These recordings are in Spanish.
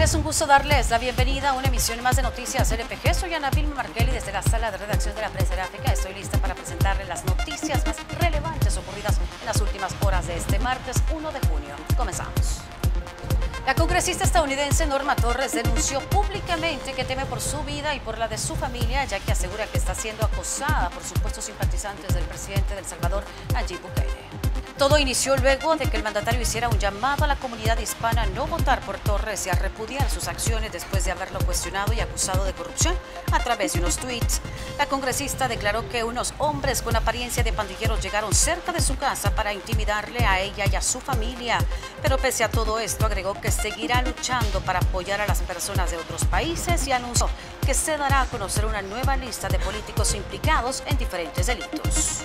Es un gusto darles la bienvenida a una emisión más de Noticias LPG. Soy Ana Vilma Markelly desde la sala de redacción de la prensa gráfica. Estoy lista para presentarles las noticias más relevantes ocurridas en las últimas horas de este martes 1 de junio. Comenzamos. La congresista estadounidense Norma Torres denunció públicamente que teme por su vida y por la de su familia, ya que asegura que está siendo acosada por supuestos simpatizantes del presidente del Salvador, Nayib Bukele. Todo inició luego de que el mandatario hiciera un llamado a la comunidad hispana a no votar por Torres y a repudiar sus acciones después de haberlo cuestionado y acusado de corrupción a través de unos tweets. La congresista declaró que unos hombres con apariencia de pandilleros llegaron cerca de su casa para intimidarle a ella y a su familia. Pero pese a todo esto, agregó que seguirá luchando para apoyar a las personas de otros países y anunció que se dará a conocer una nueva lista de políticos implicados en diferentes delitos.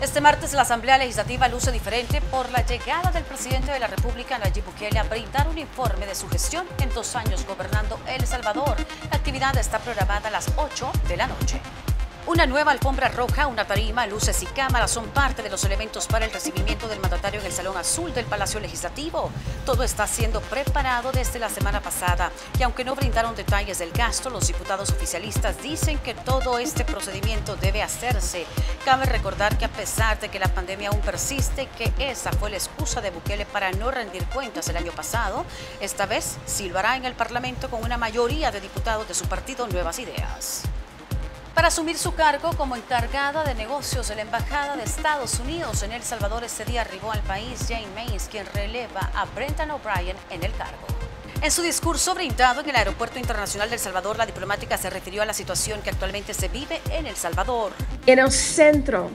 Este martes la Asamblea Legislativa luce diferente por la llegada del presidente de la República, Nayib Bukele, a brindar un informe de su gestión en dos años gobernando El Salvador. La actividad está programada a las 8 de la noche. Una nueva alfombra roja, una tarima, luces y cámaras son parte de los elementos para el recibimiento del mandatario en el Salón Azul del Palacio Legislativo. Todo está siendo preparado desde la semana pasada y aunque no brindaron detalles del gasto, los diputados oficialistas dicen que todo este procedimiento debe hacerse. Cabe recordar que a pesar de que la pandemia aún persiste, que esa fue la excusa de Bukele para no rendir cuentas el año pasado, esta vez silbará en el Parlamento con una mayoría de diputados de su partido Nuevas Ideas. Para asumir su cargo como encargada de negocios de la Embajada de Estados Unidos en El Salvador, este día arribó al país Jane Mays, quien releva a Brendan O'Brien en el cargo. En su discurso brindado en el Aeropuerto Internacional de El Salvador, la diplomática se refirió a la situación que actualmente se vive en El Salvador. En el centro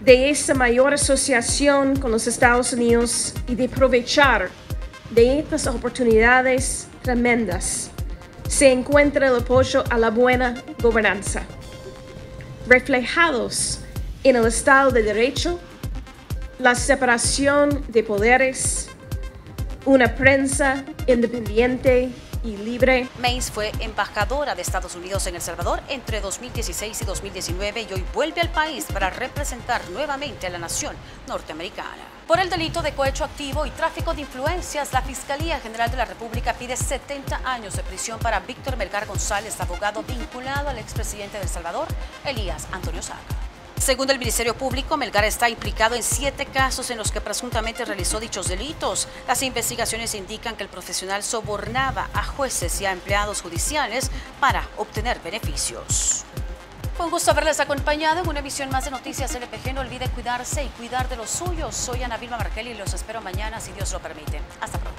de esa mayor asociación con los Estados Unidos y de aprovechar de estas oportunidades tremendas se encuentra el apoyo a la buena gobernanza, reflejados en el Estado de Derecho, la separación de poderes, una prensa independiente y libre. Mays fue embajadora de Estados Unidos en El Salvador entre 2016 y 2019 y hoy vuelve al país para representar nuevamente a la nación norteamericana. Por el delito de cohecho activo y tráfico de influencias, la Fiscalía General de la República pide 70 años de prisión para Víctor Melgar González, abogado vinculado al expresidente de El Salvador, Elías Antonio Saga. Según el Ministerio Público, Melgar está implicado en siete casos en los que presuntamente realizó dichos delitos. Las investigaciones indican que el profesional sobornaba a jueces y a empleados judiciales para obtener beneficios. Fue un gusto haberles acompañado en una emisión más de Noticias LPG. No olvide cuidarse y cuidar de los suyos. Soy Ana Vilma Markelli y los espero mañana si Dios lo permite. Hasta pronto.